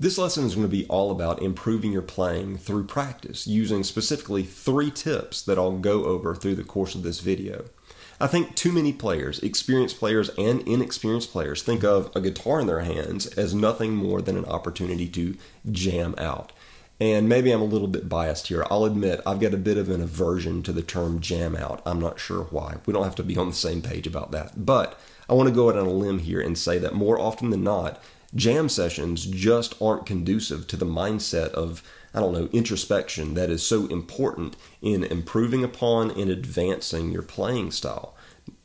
This lesson is going to be all about improving your playing through practice, using specifically three tips that I'll go over through the course of this video. I think too many players, experienced players and inexperienced players, think of a guitar in their hands as nothing more than an opportunity to jam out. And maybe I'm a little bit biased here. I'll admit I've got a bit of an aversion to the term jam out. I'm not sure why. We don't have to be on the same page about that. But I want to go out on a limb here and say that more often than not, jam sessions just aren't conducive to the mindset of I don't know, introspection that is so important in improving upon and advancing your playing style.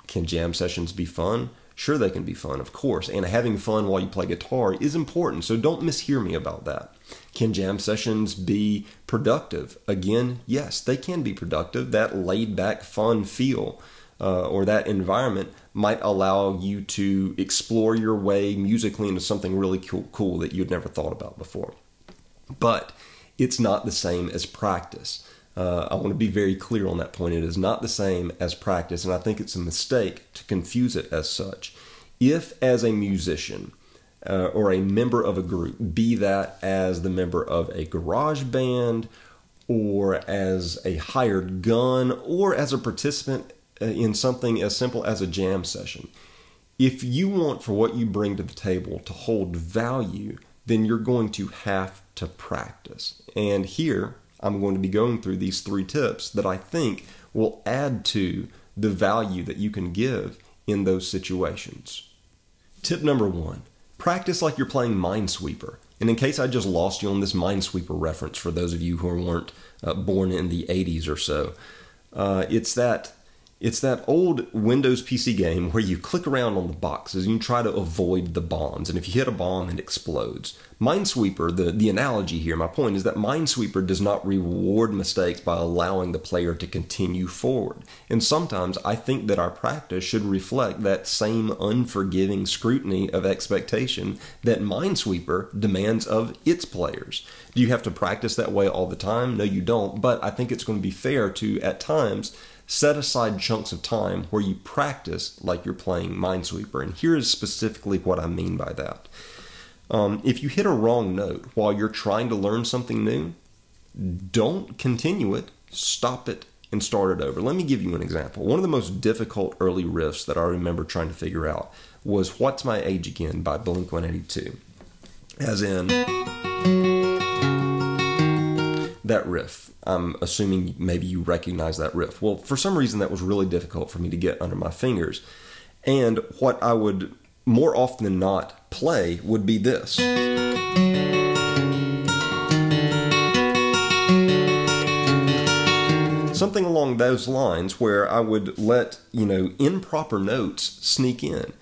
Can jam sessions be fun? Sure, they can be fun, of course, and having fun while you play guitar is important, so don't mishear me about that. Can jam sessions be productive? Again, yes, they can be productive. That laid back, fun feel uh, or that environment might allow you to explore your way musically into something really cool, cool that you'd never thought about before. But it's not the same as practice. Uh, I want to be very clear on that point. It is not the same as practice, and I think it's a mistake to confuse it as such. If, as a musician uh, or a member of a group, be that as the member of a garage band or as a hired gun or as a participant in something as simple as a jam session, if you want for what you bring to the table to hold value, then you're going to have to practice. And here, I'm going to be going through these three tips that I think will add to the value that you can give in those situations. Tip number one practice like you're playing Minesweeper. And in case I just lost you on this Minesweeper reference, for those of you who weren't uh, born in the 80s or so, uh, it's that it's that old Windows PC game where you click around on the boxes and you try to avoid the bombs. And if you hit a bomb, it explodes. Minesweeper, the, the analogy here, my point is that Minesweeper does not reward mistakes by allowing the player to continue forward. And sometimes I think that our practice should reflect that same unforgiving scrutiny of expectation that Minesweeper demands of its players. Do you have to practice that way all the time? No, you don't. But I think it's going to be fair to, at times, set aside chunks of time where you practice like you're playing Minesweeper. And here is specifically what I mean by that. Um, if you hit a wrong note while you're trying to learn something new, don't continue it, stop it, and start it over. Let me give you an example. One of the most difficult early riffs that I remember trying to figure out was What's My Age Again by Blink 182. As in, that riff. I'm assuming maybe you recognize that riff. Well, for some reason, that was really difficult for me to get under my fingers. And what I would more often than not play would be this. Something along those lines where I would let, you know, improper notes sneak in.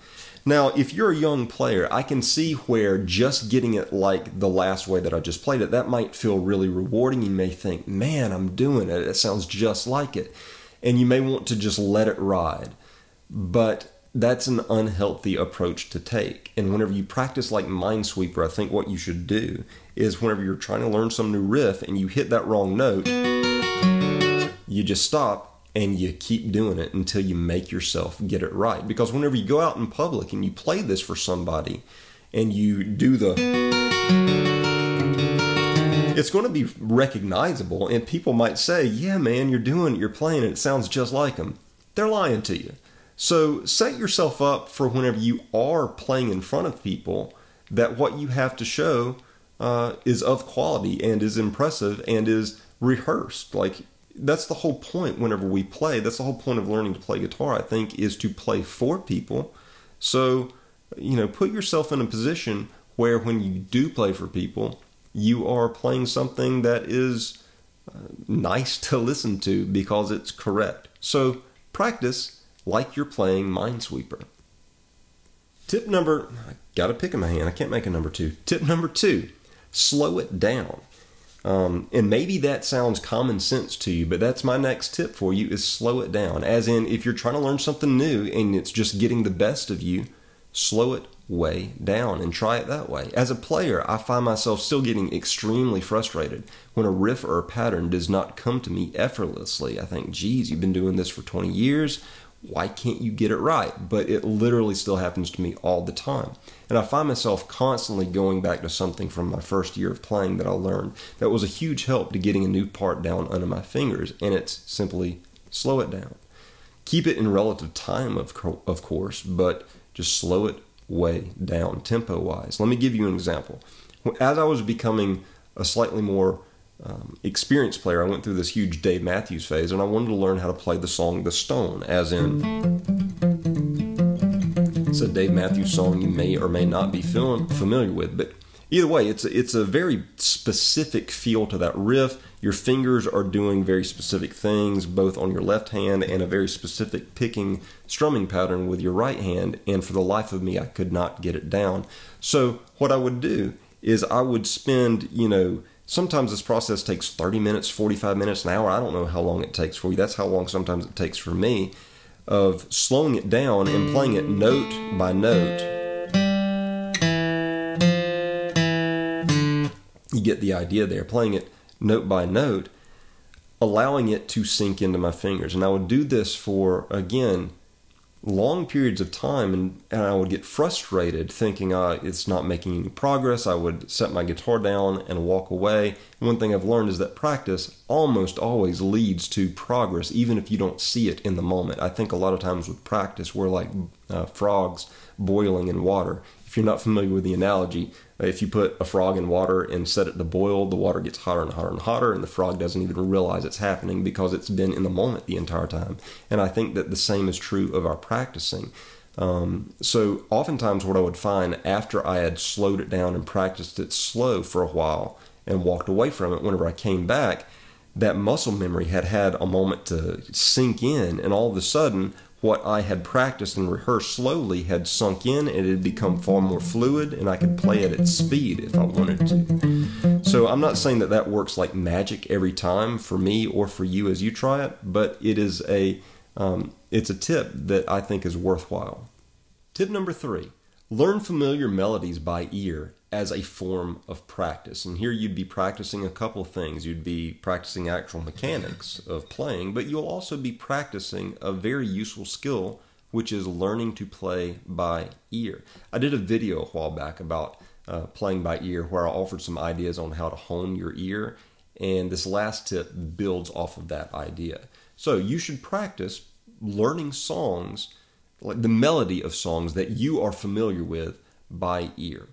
Now, if you're a young player, I can see where just getting it like the last way that I just played it, that might feel really rewarding. You may think, man, I'm doing it. It sounds just like it. And you may want to just let it ride. But that's an unhealthy approach to take. And whenever you practice like Minesweeper, I think what you should do is whenever you're trying to learn some new riff and you hit that wrong note, you just stop and you keep doing it until you make yourself get it right. Because whenever you go out in public and you play this for somebody and you do the it's going to be recognizable and people might say, "Yeah, man, you're doing it, you're playing it, it sounds just like them." They're lying to you. So, set yourself up for whenever you are playing in front of people that what you have to show uh, is of quality and is impressive and is rehearsed. Like that's the whole point whenever we play. That's the whole point of learning to play guitar, I think, is to play for people. So, you know, put yourself in a position where when you do play for people, you are playing something that is uh, nice to listen to because it's correct. So, practice like you're playing Minesweeper. Tip number, I gotta pick in my hand, I can't make a number two. Tip number two, slow it down. Um, and maybe that sounds common sense to you, but that's my next tip for you is slow it down. As in, if you're trying to learn something new and it's just getting the best of you, slow it way down and try it that way. As a player, I find myself still getting extremely frustrated when a riff or a pattern does not come to me effortlessly. I think, geez, you've been doing this for 20 years. Why can't you get it right? But it literally still happens to me all the time. And I find myself constantly going back to something from my first year of playing that I learned that was a huge help to getting a new part down under my fingers. And it's simply slow it down. Keep it in relative time, of, of course, but just slow it way down tempo wise. Let me give you an example. As I was becoming a slightly more um, experienced player, I went through this huge Dave Matthews phase, and I wanted to learn how to play the song "The Stone," as in it's a Dave Matthews song you may or may not be familiar with, but either way, it's a, it's a very specific feel to that riff. Your fingers are doing very specific things, both on your left hand and a very specific picking strumming pattern with your right hand. And for the life of me, I could not get it down. So what I would do is I would spend, you know Sometimes this process takes 30 minutes, 45 minutes, an hour. I don't know how long it takes for you. That's how long sometimes it takes for me of slowing it down and playing it note by note. You get the idea there. Playing it note by note, allowing it to sink into my fingers. And I would do this for, again, long periods of time and, and I would get frustrated thinking uh, it's not making any progress. I would set my guitar down and walk away. And one thing I've learned is that practice almost always leads to progress, even if you don't see it in the moment. I think a lot of times with practice, we're like uh, frogs boiling in water. If you're not familiar with the analogy, if you put a frog in water and set it to boil, the water gets hotter and hotter and hotter, and the frog doesn't even realize it's happening because it's been in the moment the entire time. And I think that the same is true of our practicing. Um, so, oftentimes, what I would find after I had slowed it down and practiced it slow for a while and walked away from it, whenever I came back, that muscle memory had had a moment to sink in, and all of a sudden, what I had practiced and rehearsed slowly had sunk in and it had become far more fluid, and I could play it at speed if I wanted to. So I'm not saying that that works like magic every time for me or for you as you try it, but it is a um, it's a tip that I think is worthwhile. Tip number three: learn familiar melodies by ear as a form of practice. And here you'd be practicing a couple things. You'd be practicing actual mechanics of playing, but you'll also be practicing a very useful skill, which is learning to play by ear. I did a video a while back about uh, playing by ear where I offered some ideas on how to hone your ear, and this last tip builds off of that idea. So you should practice learning songs, like the melody of songs that you are familiar with by ear.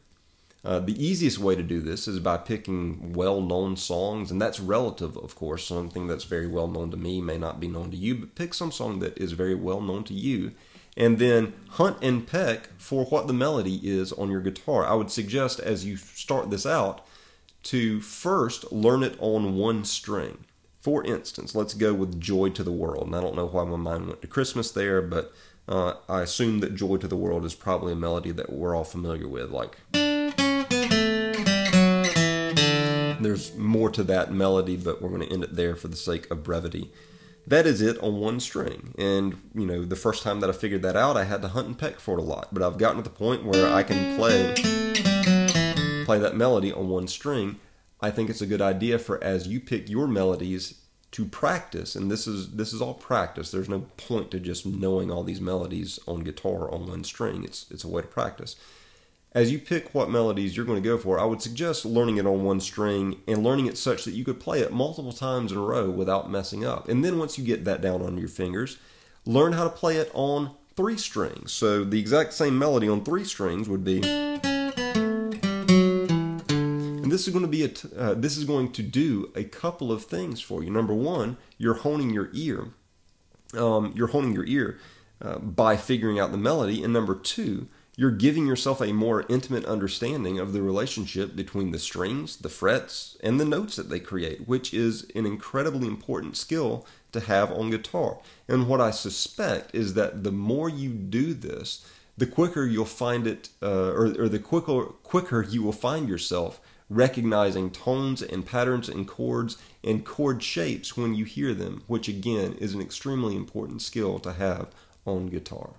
Uh, the easiest way to do this is by picking well known songs, and that's relative, of course. Something that's very well known to me may not be known to you, but pick some song that is very well known to you, and then hunt and peck for what the melody is on your guitar. I would suggest as you start this out to first learn it on one string. For instance, let's go with Joy to the World. And I don't know why my mind went to Christmas there, but uh, I assume that Joy to the World is probably a melody that we're all familiar with, like. There's more to that melody, but we're going to end it there for the sake of brevity. That is it on one string. And, you know, the first time that I figured that out, I had to hunt and peck for it a lot. But I've gotten to the point where I can play play that melody on one string. I think it's a good idea for as you pick your melodies to practice and this is this is all practice there's no point to just knowing all these melodies on guitar on one string it's it's a way to practice as you pick what melodies you're going to go for, I would suggest learning it on one string and learning it such that you could play it multiple times in a row without messing up. And then once you get that down on your fingers, learn how to play it on three strings. So the exact same melody on three strings would be. And this is going to be a uh, this is going to do a couple of things for you. Number one, you're honing your ear. Um, you're honing your ear uh, by figuring out the melody, and number two you're giving yourself a more intimate understanding of the relationship between the strings, the frets, and the notes that they create, which is an incredibly important skill to have on guitar. And what I suspect is that the more you do this, the quicker you'll find it, uh, or, or the quicker quicker you will find yourself recognizing tones and patterns and chords and chord shapes when you hear them, which again is an extremely important skill to have on guitar.